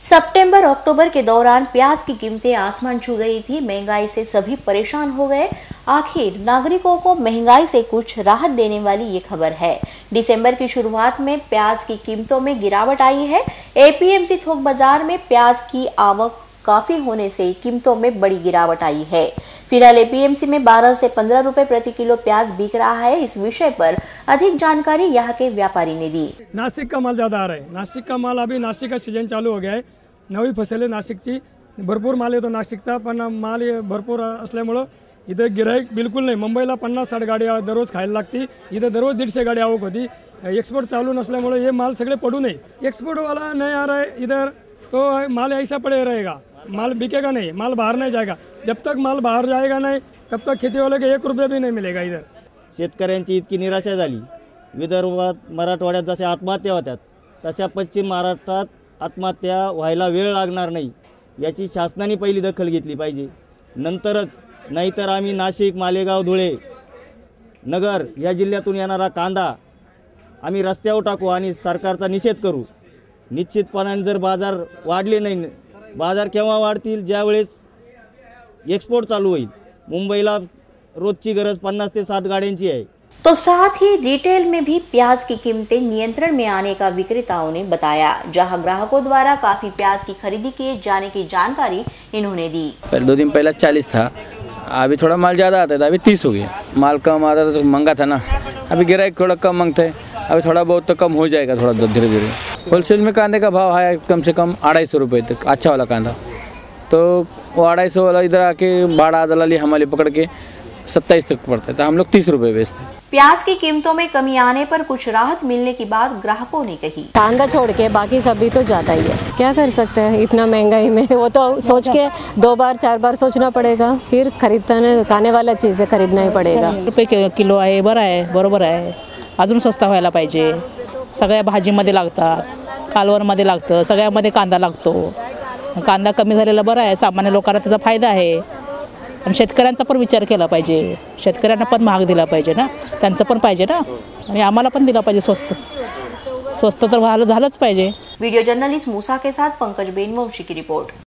सितंबर, अक्टूबर के दौरान प्याज की कीमतें आसमान छू गई थी। महँगाई से सभी परेशान हो गए। आखिर नागरिकों को महँगाई से कुछ राहत देने वाली ये खबर है। दिसंबर की शुरुआत में प्याज की कीमतों में गिरावट आई है। एपीएमसी थोक बाज़ार में प्याज की आवक काफ़ी होने से कीमतों में बड़ी गिरावट आई है। फ़िलहाल एपीएमसी में 12 से 15 रुपए प्रति किलो प्याज बिक रहा है। इस विषय पर अधिक जानकारी यहाँ के व्यापारी ने दी। नासिक का माल ज़्यादा आ रहा है। नासिक का माल अभी नाशिक का सीज़न चालू हो गया है। नवी फ़सल आहे नाशिकची भरपूर माल येतो नाशिकचा पण माल हे भरपूर इथं गिराईक बिलकुल नाही. मुंबईला पन्नास साठ गाड्या दररोज लागती. इथं दररोज दीडशे गाडी आवक होती. एक्सपोर्ट चालू नसल्यामुळे हे माल सगळे पडू नये एक्सपोर्टवाला नहीं आ रहा है. इधर तो माल ऐसा पड़े रहेगा. माल बिकेगा नहीं माल बाहर नहीं जाएगा। जब तक माल बाहर जाएगा नहीं तब तक खेती वाले एक रुपये भी नहीं मिलेगा इधर। शेतकऱ्यांची इतकी निराशा झाली। विदर्भात मराठवाड्यात जशा आत्महत्या होत्यात तशा पश्चिम महाराष्ट्रात आत्महत्या व्हायला वेळ लागणार नाही याची शासनाने पहिली दखल घेतली पाहिजे. नंतरच नाहीतर आम्ही नाशिक मालेगाव धुळे नगर या जिल्ह्यातून येणारा कांदा आम्ही रस्त्यावर टाकू आणि सरकारचा निषेध करू. निश्चितपणाने जर बाजार वाढले नाही बाज़ार केव्हा वाढतील? ज्यावेळेस एक्सपोर्ट चालू होईल. मुंबईला रोजची गरज पन्नास ते सात गाड्यांची आहे. तो साथ ही रिटेल में भी प्याज की कीमतें नियंत्रण में आने का विक्रेताओं ने बताया जहाँ ग्राहकों द्वारा काफ़ी प्याज की खरीदी किए जाने की जानकारी इन्होंने दी। पहले दो दिन पहले चालीस था अभी थोड़ा माल ज़्यादा आता था अभी तीस हो गया। माल कम आता था तो महँगा था ना। अभी गिराइक थोड़ा कम मांगते हैं अभी थोड़ा बहुत तो कम हो जाएगा थोड़ा धीरे धीरे होलसेल में कांदे का भाव है कम से कम अढ़ाई सौ रुपये तक अच्छा वाला कांदा। तो वो अढ़ाई सौ वाला इधर आके बाड़ा दलाली हमारे पकड़ के सत्ताईस तक पड़ता है तो हम लोग तीस रुपये बेचते हैं। प्याज की कीमतों में कमी आने पर कुछ राहत मिलने की बात ग्राहकों ने कही। कांदा छोड़ के बाकी सभी तो ज़्यादा ही है। क्या कर सकते हैं इतना महँगाई में? वो तो सोच के दो बार चार बार सोचना पड़ेगा फिर खरीदने खाने वाला चीज़ है खरीदना ही पड़ेगा। रुपये किलो आहे बरं आहे बरोबर आहे अजून स्वस्त व्हायला पाहिजे। सगळ्या भाजीमध्ये लागतात कालवरमध्ये लागतं सगळ्यामध्ये कांदा लागतो. कांदा कमी झालेला बरं आहे सामान्य लोकांना त्याचा फायदा आहे. आणि शेतकऱ्यांचा पण विचार केला पाहिजे. शेतकऱ्यांना पण महाग दिला पाहिजे ना? त्यांचं पण पाहिजे ना? आणि आम्हाला पण दिला पाहिजे स्वस्त. स्वस्त तर व्हायला झालंच पाहिजे. व्हिडिओ जर्नलिस्ट मुसा के साथ पंकज बेनवंशी की रिपोर्ट.